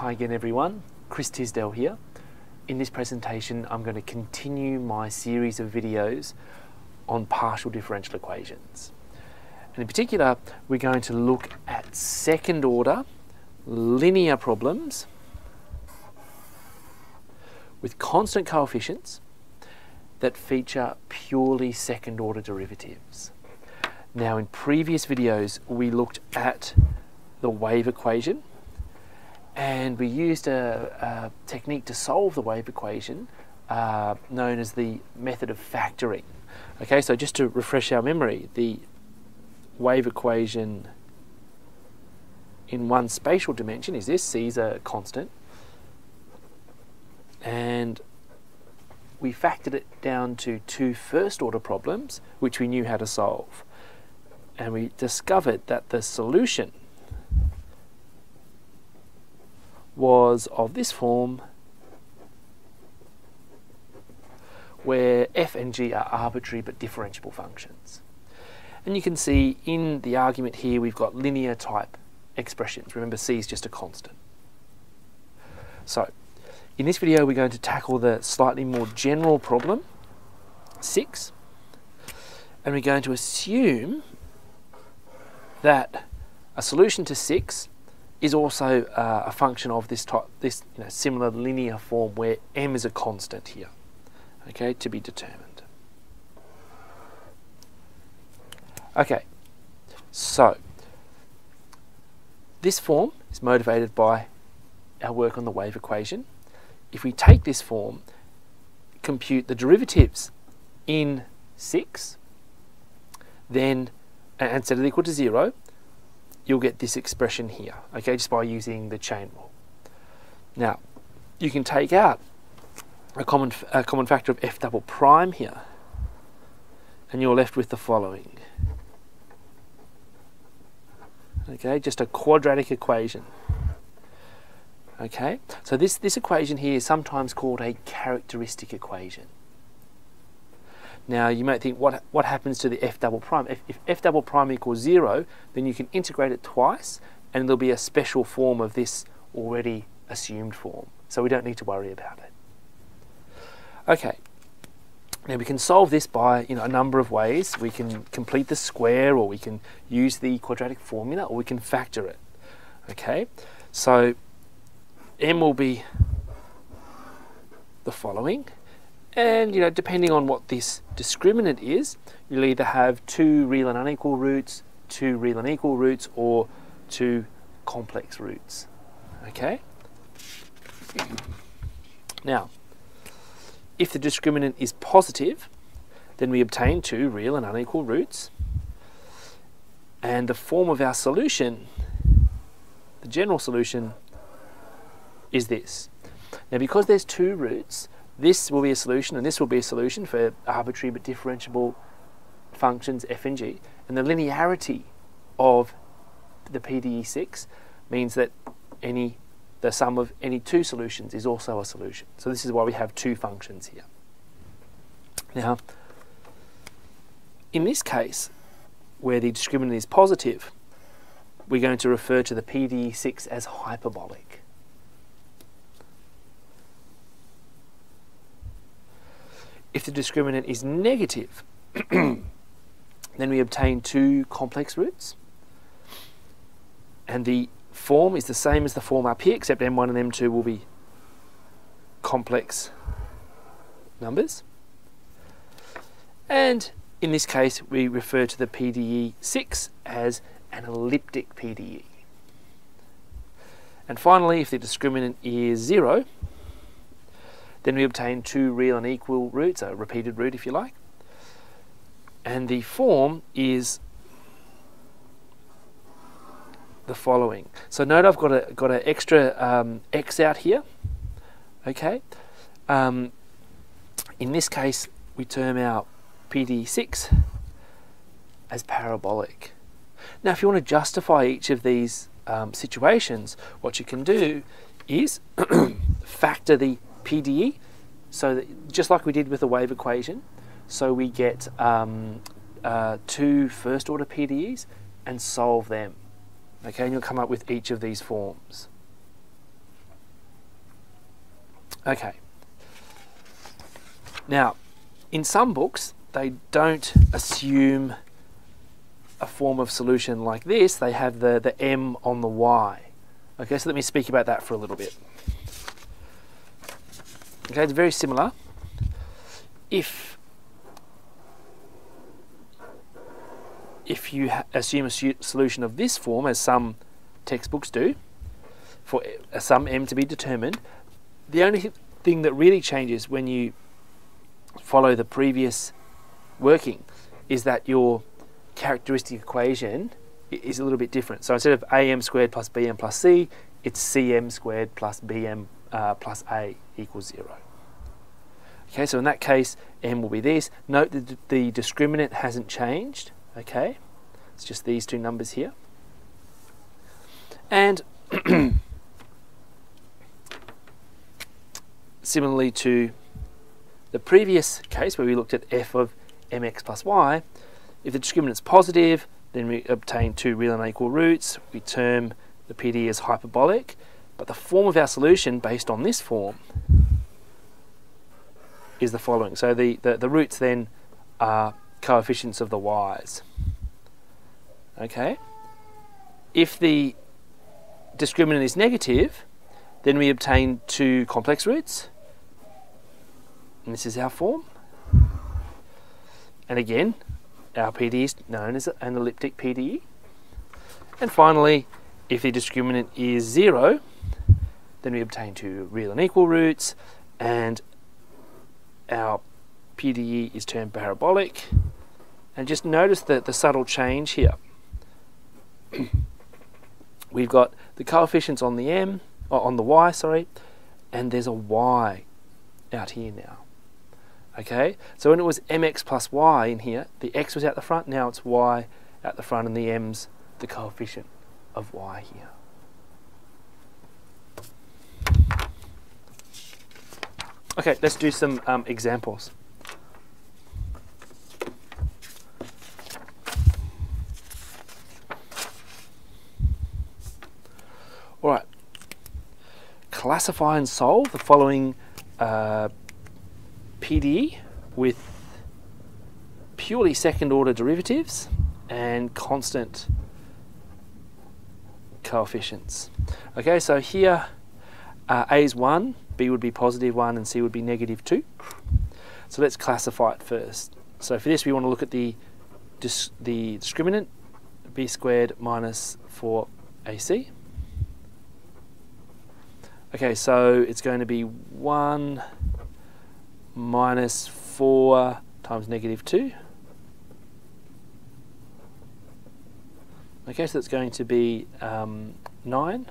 Hi again everyone, Chris Tisdell here. In this presentation I'm going to continue my series of videos on partial differential equations. And in particular we're going to look at second order linear problems with constant coefficients that feature purely second order derivatives. Now in previous videos we looked at the wave equation and we used a, a technique to solve the wave equation uh, known as the method of factoring. Okay, so just to refresh our memory, the wave equation in one spatial dimension is this, c is a constant, and we factored it down to two first order problems which we knew how to solve. And we discovered that the solution was of this form where f and g are arbitrary but differentiable functions. And you can see in the argument here we've got linear type expressions. Remember c is just a constant. So in this video we're going to tackle the slightly more general problem, 6, and we're going to assume that a solution to 6 is also uh, a function of this type, this you know, similar linear form where m is a constant here, okay, to be determined. Okay, so this form is motivated by our work on the wave equation. If we take this form, compute the derivatives in 6, then and set it equal to 0, you'll get this expression here, okay, just by using the chain rule. Now, you can take out a common, a common factor of f double prime here, and you're left with the following. Okay, just a quadratic equation. Okay, so this, this equation here is sometimes called a characteristic equation. Now you might think, what, what happens to the f double prime? If, if f double prime equals zero, then you can integrate it twice and there'll be a special form of this already assumed form. So we don't need to worry about it. Okay, now we can solve this by you know, a number of ways. We can complete the square or we can use the quadratic formula or we can factor it. Okay, so m will be the following. And you know, depending on what this discriminant is, you'll either have two real and unequal roots, two real and equal roots, or two complex roots. Okay? Now, if the discriminant is positive, then we obtain two real and unequal roots. And the form of our solution, the general solution, is this. Now, because there's two roots, this will be a solution, and this will be a solution for arbitrary but differentiable functions f and g. And the linearity of the PDE6 means that any the sum of any two solutions is also a solution. So this is why we have two functions here. Now, in this case, where the discriminant is positive, we're going to refer to the PDE6 as hyperbolic. If the discriminant is negative, then we obtain two complex roots. And the form is the same as the form up here, except M1 and M2 will be complex numbers. And in this case, we refer to the PDE 6 as an elliptic PDE. And finally, if the discriminant is 0, then we obtain two real and equal roots, a repeated root if you like. And the form is the following. So note I've got a got an extra um, x out here. Okay. Um, in this case, we term our PD6 as parabolic. Now, if you want to justify each of these um, situations, what you can do is factor the PDE, so that, just like we did with the wave equation, so we get um, uh, two first order PDEs and solve them. Okay, and you'll come up with each of these forms. Okay. Now, in some books, they don't assume a form of solution like this. They have the, the m on the y. Okay, so let me speak about that for a little bit. Okay, it's very similar. If if you assume a solution of this form, as some textbooks do, for some m to be determined, the only thing that really changes when you follow the previous working is that your characteristic equation is a little bit different. So instead of am squared plus bm plus c, it's cm squared plus bm uh, plus a equals 0. Okay, so in that case, m will be this. Note that the discriminant hasn't changed. Okay, it's just these two numbers here. And similarly to the previous case where we looked at f of mx plus y, if the discriminant is positive, then we obtain two real and equal roots. We term the PDE as hyperbolic, but the form of our solution based on this form is the following. So the, the, the roots then are coefficients of the y's. Okay? If the discriminant is negative, then we obtain two complex roots. And this is our form. And again, our PDE is known as an elliptic PDE. And finally, if the discriminant is zero, then we obtain two real and equal roots, and our PDE is termed parabolic. And just notice that the subtle change here. We've got the coefficients on the m, or on the y, sorry, and there's a y out here now. Okay, so when it was mx plus y in here, the x was out the front, now it's y out the front, and the m's the coefficient of y here. Okay, let's do some um, examples. All right, classify and solve the following uh, PDE with purely second order derivatives and constant coefficients. Okay, so here uh, A is 1, B would be positive 1, and C would be negative 2. So let's classify it first. So for this we want to look at the, the discriminant, b squared minus 4ac. Okay, so it's going to be 1 minus 4 times negative 2. Okay, so that's going to be um, 9,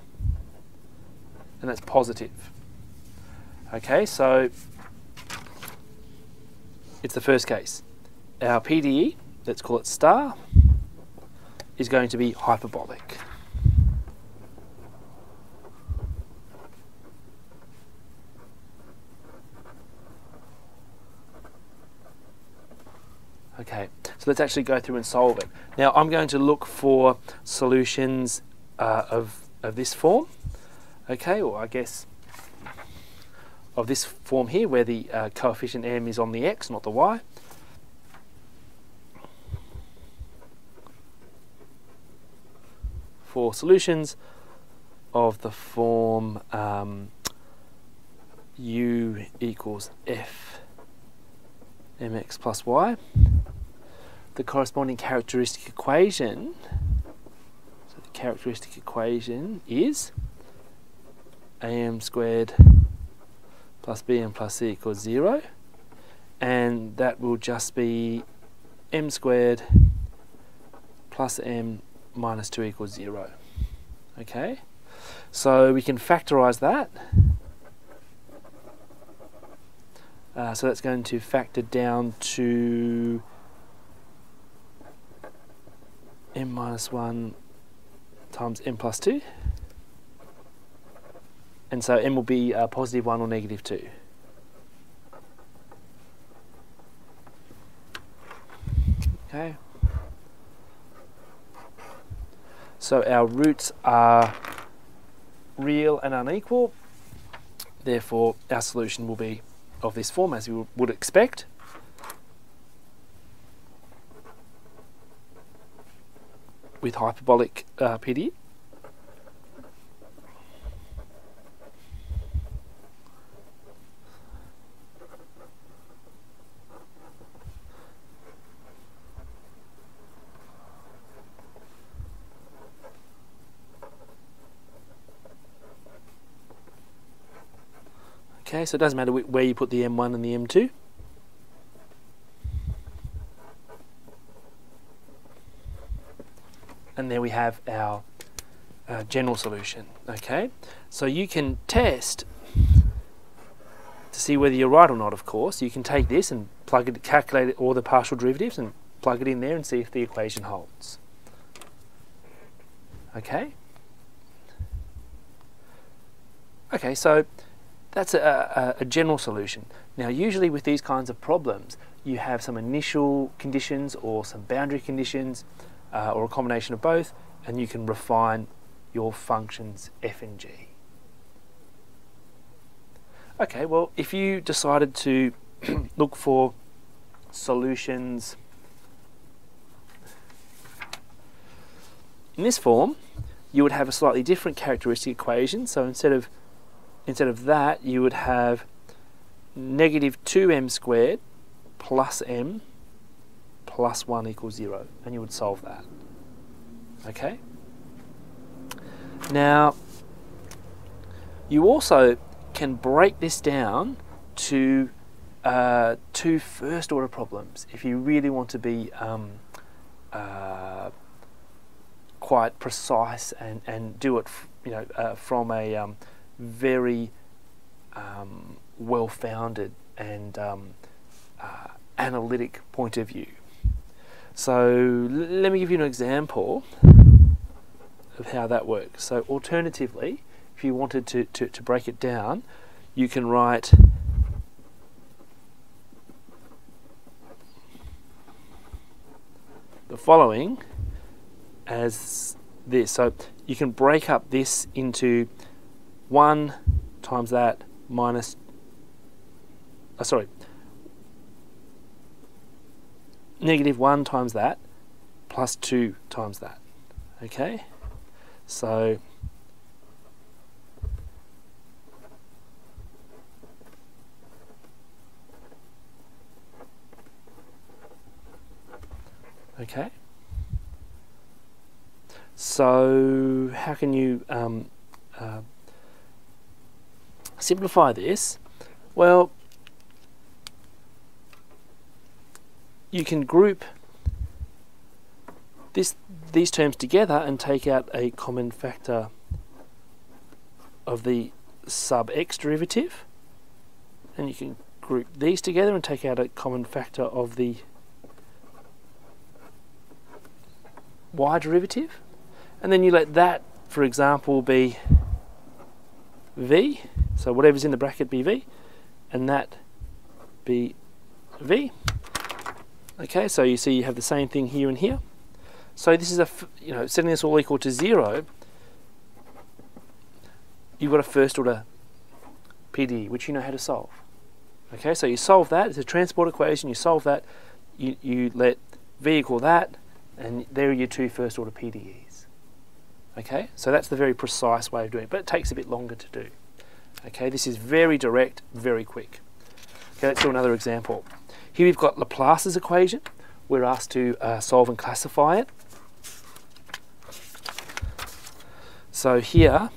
and that's positive. Okay, so it's the first case. Our PDE, let's call it star, is going to be hyperbolic. Okay, so let's actually go through and solve it. Now I'm going to look for solutions uh, of, of this form, okay, or I guess of this form here where the uh, coefficient m is on the x, not the y. For solutions of the form um, u equals f mx plus y the corresponding characteristic equation, so the characteristic equation is am squared plus bm plus c equals 0 and that will just be m squared plus m minus 2 equals 0 okay? So we can factorize that. Uh, so that's going to factor down to m minus 1 times m plus 2. And so m will be uh, positive 1 or negative 2. Okay. So our roots are real and unequal. Therefore, our solution will be of this form as you would expect. with hyperbolic uh, PD. Okay, so it doesn't matter where you put the M1 and the M2. And there we have our uh, general solution. Okay, so you can test to see whether you're right or not, of course. You can take this and plug it, calculate all the partial derivatives and plug it in there and see if the equation holds. Okay? Okay, so that's a, a, a, general solution. Now, usually with these kinds of problems, you have some initial conditions or some boundary conditions uh, or a combination of both, and you can refine your functions f and g. Okay, well, if you decided to look for solutions in this form, you would have a slightly different characteristic equation. So instead of instead of that, you would have negative 2m squared plus m plus 1 equals 0, and you would solve that. Okay? Now, you also can break this down to uh, two first order problems if you really want to be um, uh, quite precise and, and do it you know uh, from a um, very um, well founded and um, uh, analytic point of view. So let me give you an example of how that works. So alternatively, if you wanted to, to, to break it down, you can write the following as this. So you can break up this into 1 times that minus, uh, sorry, negative 1 times that plus 2 times that. Okay? So, okay? So, how can you um, uh, simplify this? Well, you can group this these terms together and take out a common factor of the sub x derivative and you can group these together and take out a common factor of the y derivative and then you let that for example be v so whatever's in the bracket be v and that be v Okay, so you see you have the same thing here and here. So this is a, you know, setting this all equal to zero, you've got a first order PDE, which you know how to solve. Okay, so you solve that, it's a transport equation, you solve that, you, you let V equal that, and there are your two first order PDEs. Okay, so that's the very precise way of doing it, but it takes a bit longer to do. Okay, this is very direct, very quick. Okay, let's do another example. Here we've got Laplace's equation. We're asked to uh, solve and classify it. So here,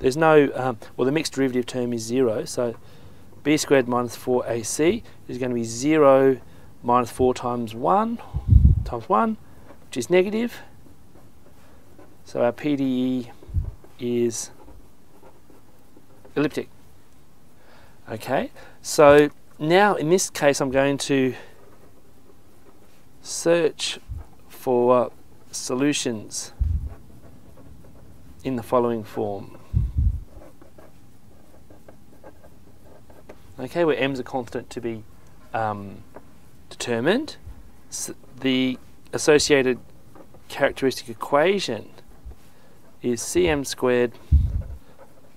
there's no, um, well the mixed derivative term is 0, so b squared minus 4ac is going to be 0 minus 4 times 1 times 1, which is negative. So our PDE is elliptic. Okay, so now in this case I'm going to search for solutions in the following form. Okay, where m is a constant to be um, determined. So the associated characteristic equation is cm squared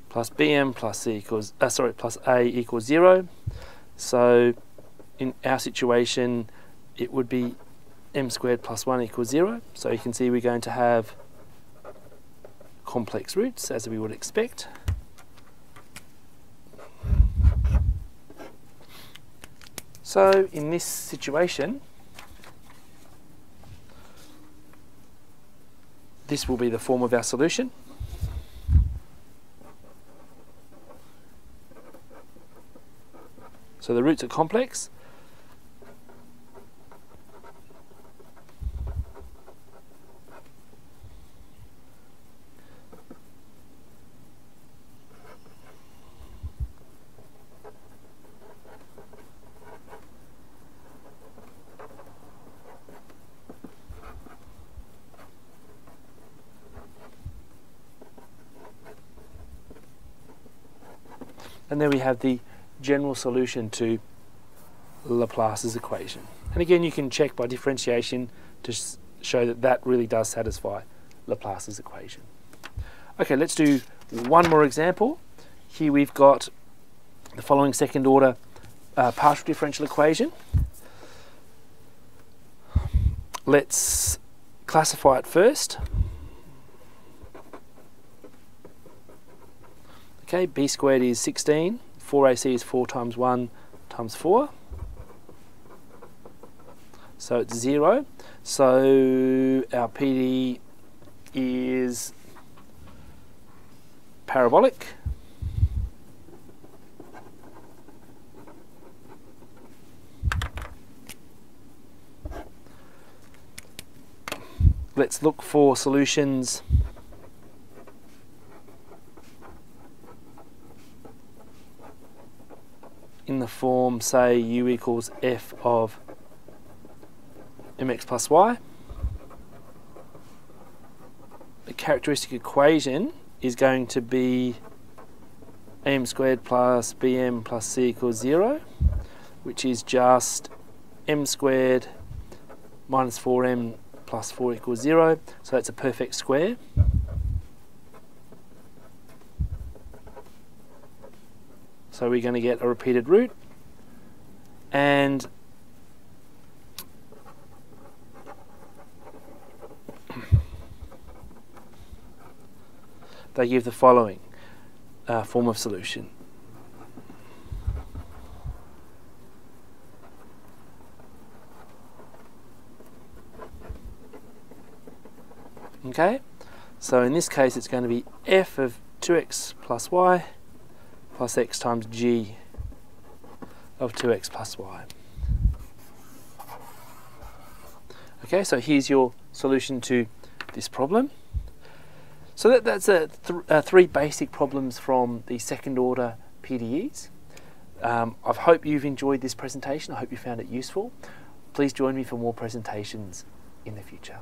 plus bm plus c equals, uh, sorry, plus a equals 0. So in our situation, it would be m squared plus 1 equals 0. So you can see we're going to have complex roots, as we would expect. So in this situation, this will be the form of our solution. So the roots are complex. Have the general solution to Laplace's equation. And again, you can check by differentiation to show that that really does satisfy Laplace's equation. Okay, let's do one more example. Here we've got the following second order uh, partial differential equation. Let's classify it first. Okay, b squared is 16, 4ac is 4 times 1 times 4. So it's 0. So our PD is parabolic. Let's look for solutions in the form, say, u equals f of mx plus y. The characteristic equation is going to be m squared plus bm plus c equals 0, which is just m squared minus 4m plus 4 equals 0. So that's a perfect square. So we're going to get a repeated root and they give the following uh, form of solution. Okay, so in this case it's going to be f of 2x plus y plus x times g of 2x plus y. Okay, so here's your solution to this problem. So that, that's a th uh, three basic problems from the second order PDEs. Um, I hope you've enjoyed this presentation. I hope you found it useful. Please join me for more presentations in the future.